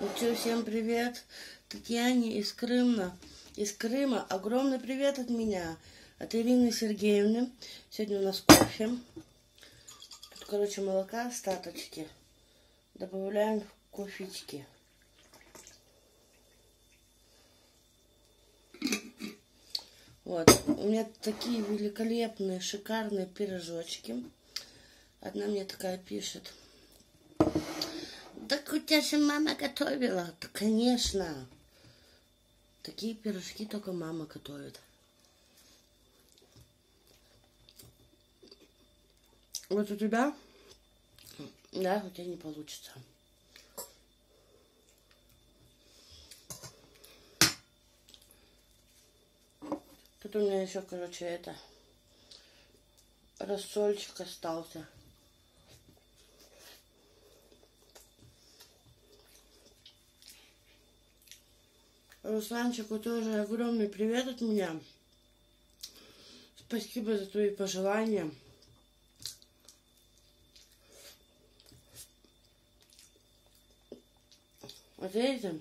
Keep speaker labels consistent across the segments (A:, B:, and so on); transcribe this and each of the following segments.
A: Ну всем привет. Татьяне из Крыма. Из Крыма. Огромный привет от меня. От Ирины Сергеевны. Сегодня у нас кофе. Тут, короче, молока остаточки. Добавляем в кофечки. Вот. У меня такие великолепные, шикарные пирожочки. Одна мне такая пишет. Так у тебя же мама готовила. Да, конечно. Такие пирожки только мама готовит. Вот у тебя? Да, у тебя не получится. Тут у меня еще, короче, это рассольчик остался. Русланчику тоже огромный привет от меня. Спасибо за твои пожелания. Вот видите,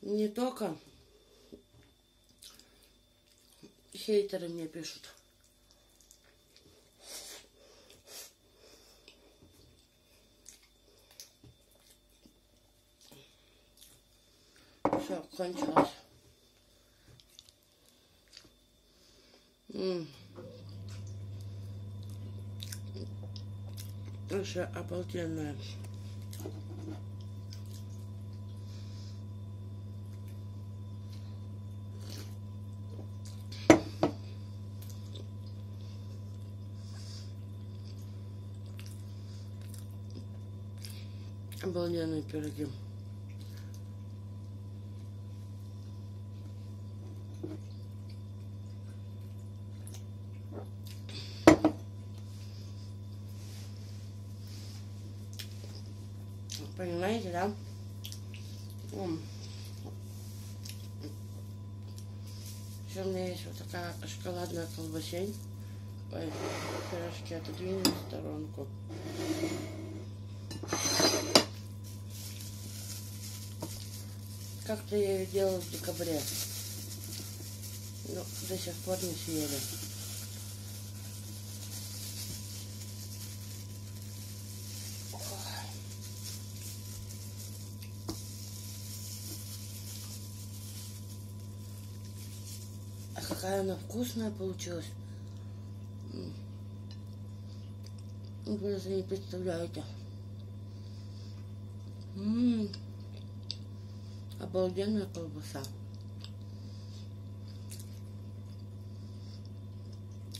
A: не только хейтеры мне пишут. Все, кончилось. М Вообще обалденная. Обалденные пироги. Понимаете, да? Еще у меня есть вот такая шоколадная колбасень. Ой, пирожки отодвинем в сторонку. Как-то я ее делала в декабре. Но до сих пор не съели. Какая она вкусная получилась. Вы даже не представляете. М -м -м. Обалденная колбаса.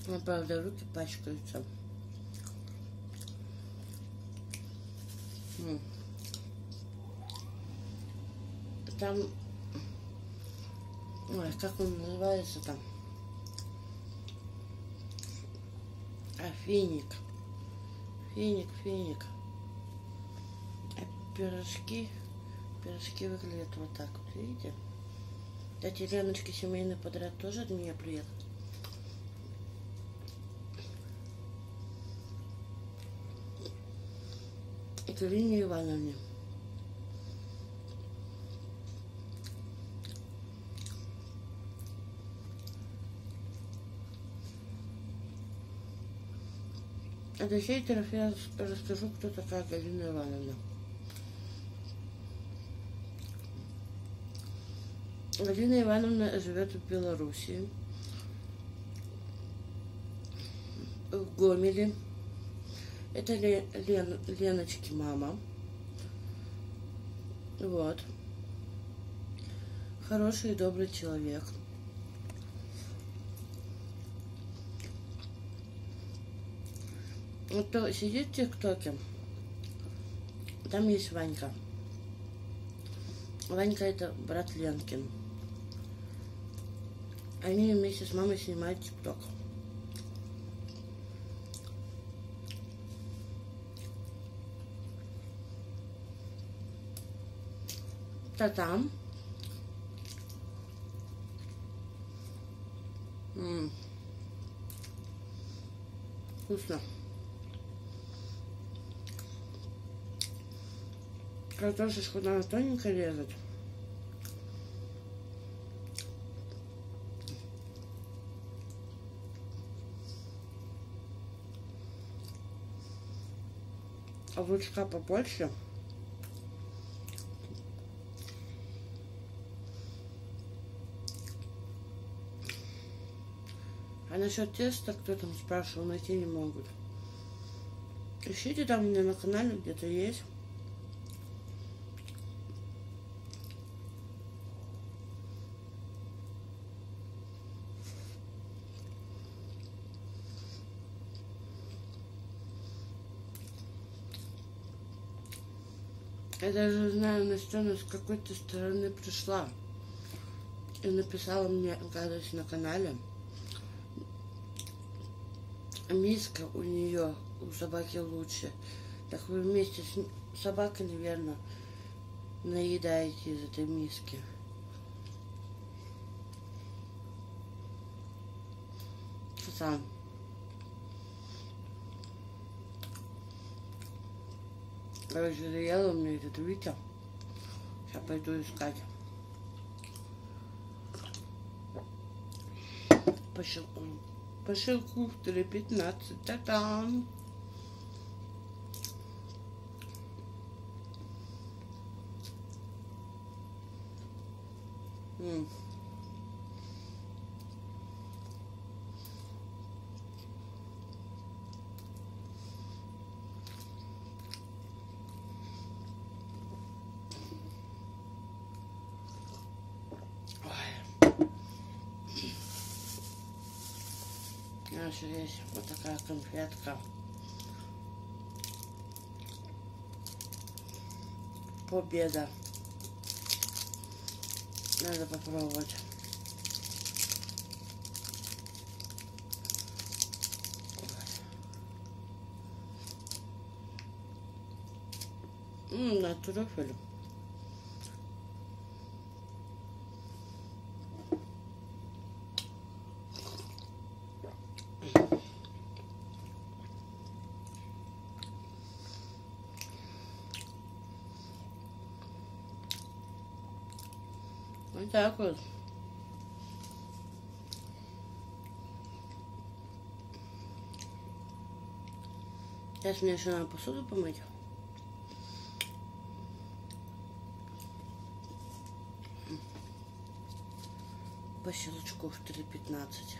A: Но, правда, руки пачкаются. Там... Ой, как он называется там? А, финик. Финик, финик. А пирожки Пирожки выглядят вот так вот, видите? Кстати, Леночке семейный подряд тоже от меня. Это Галине Ивановне. А я расскажу, кто такая Галина Ивановна. Галина Ивановна живет в Беларуси, в Гомеле. Это Лен, Леночки мама. Вот. Хороший и добрый человек. Вот кто сидит в ТикТоке, там есть Ванька. Ванька это брат Ленкин. Они вместе с мамой снимают тикток. Та-там. Вкусно. Картошечку надо тоненько резать. А лучка побольше. А насчет теста, кто там спрашивал, найти не могут. Ищите там у меня на канале где-то есть. Я даже знаю, Настена с какой-то стороны пришла и написала мне гадость на канале. Миска у нее, у собаки лучше. Так вы вместе с собакой, наверное, наедаете из этой миски. Сам. Короче, заела у меня этот Витя. Сейчас пойду искать. По щелку. По щелку в 3.15. Та-там. Mm. Еще вот такая конфетка. Победа. Надо попробовать. Ммм, на трюфель. Вот так вот. Сейчас мне еще надо посуду помыть. По щелчку в 3.15.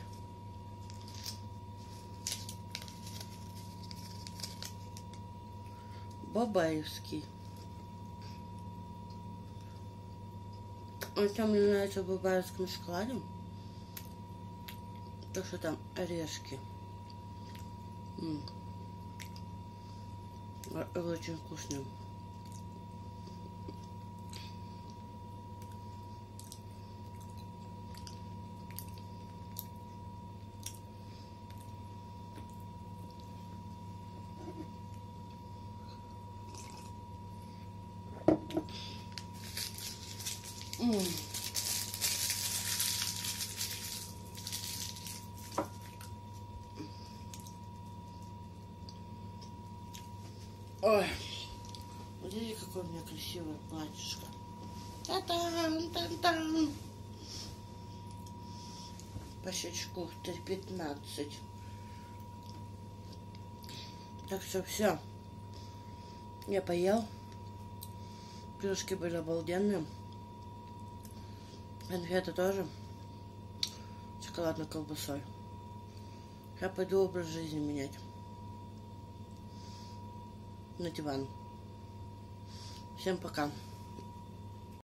A: Бабаевский. Там мне нравится в бабаевском шоколаде. То, что там орешки. М -м. Очень вкусный. Ой. Смотрите, какое у меня красивое платьишко. Та-тан, тан-тан. По щечку 3.15. Так что все. Я поел. Пирожки были обалденные. Конфеты тоже. Шоколадной колбасой. Я пойду образ жизни менять. На диван. Всем пока.